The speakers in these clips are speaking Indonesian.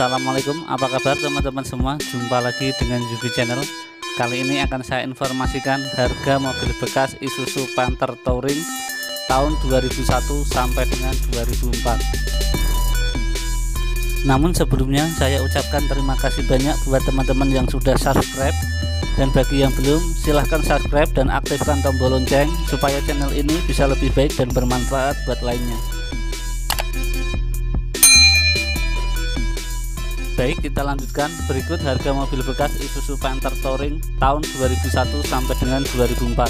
Assalamualaikum. Apa kabar teman-teman semua? Jumpa lagi dengan Yubi Channel. Kali ini akan saya informasikan harga mobil bekas Isuzu Panther Touring tahun 2001 sampai dengan 2004 namun sebelumnya saya ucapkan terima kasih banyak buat teman-teman yang sudah subscribe. Dan bagi yang belum silahkan subscribe dan aktifkan tombol lonceng supaya channel ini bisa lebih baik dan bermanfaat buat lainnya Baik, kita lanjutkan. Berikut harga mobil bekas Isuzu Panther Touring tahun 2001 sampai dengan 2004.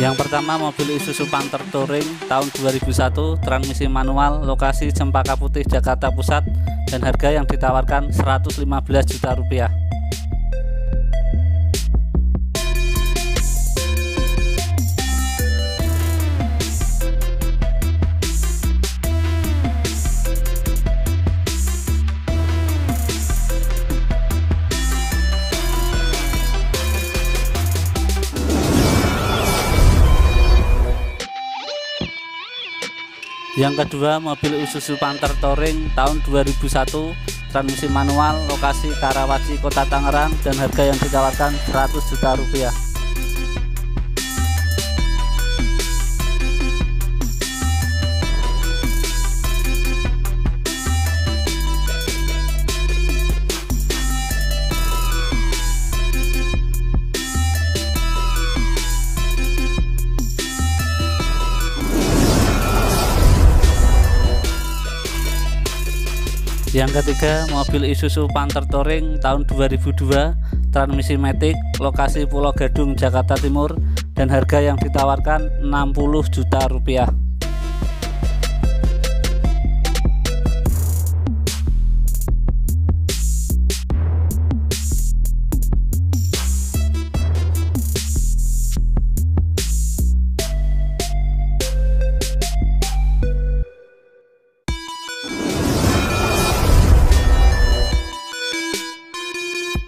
Yang pertama mobil Isuzu Panther Touring tahun 2001 transmisi manual lokasi Cempaka Putih Jakarta Pusat dan harga yang ditawarkan 115 juta rupiah. Yang kedua mobil Isuzu Panther Touring tahun 2001 transmisi manual lokasi Karawaci Kota Tangerang dan harga yang ditawarkan 100 juta rupiah. Yang ketiga, mobil Isuzu Panther Touring tahun 2002, transmisi matic, lokasi Pulau Gadung, Jakarta Timur, dan harga yang ditawarkan 60 juta rupiah.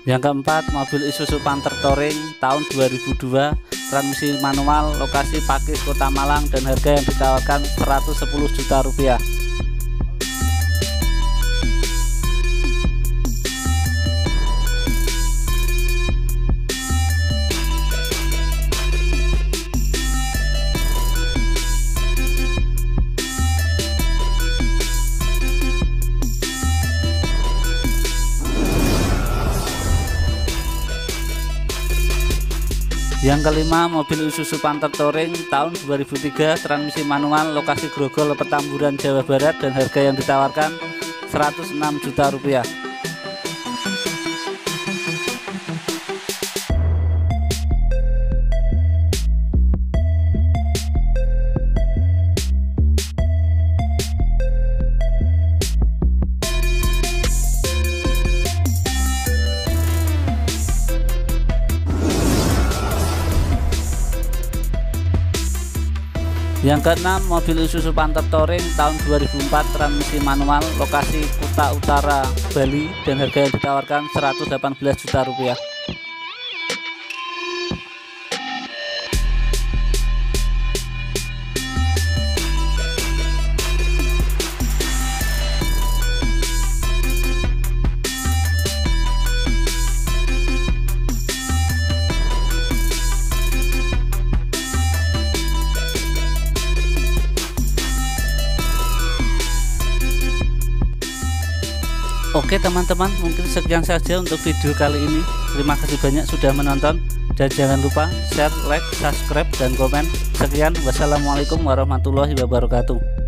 Yang keempat, mobil Isuzu Panther Touring tahun 2002, transmisi manual, lokasi Pakis, Kota Malang dan harga yang ditawarkan 110 juta rupiah. Yang kelima, mobil Isuzu Panther Touring tahun 2003 transmisi manual lokasi Grogol Petamburan Jawa Barat dan harga yang ditawarkan 106 juta rupiah. Yang keenam, mobil Isuzu Panther Touring tahun 2004 transmisi manual lokasi Kuta Utara, Bali dan harga yang ditawarkan 118 juta rupiah. Oke teman-teman mungkin sekian saja untuk video kali ini. Terima kasih banyak sudah menonton. Dan jangan lupa share, like, subscribe, dan komen. Sekian. Wassalamualaikum warahmatullahi wabarakatuh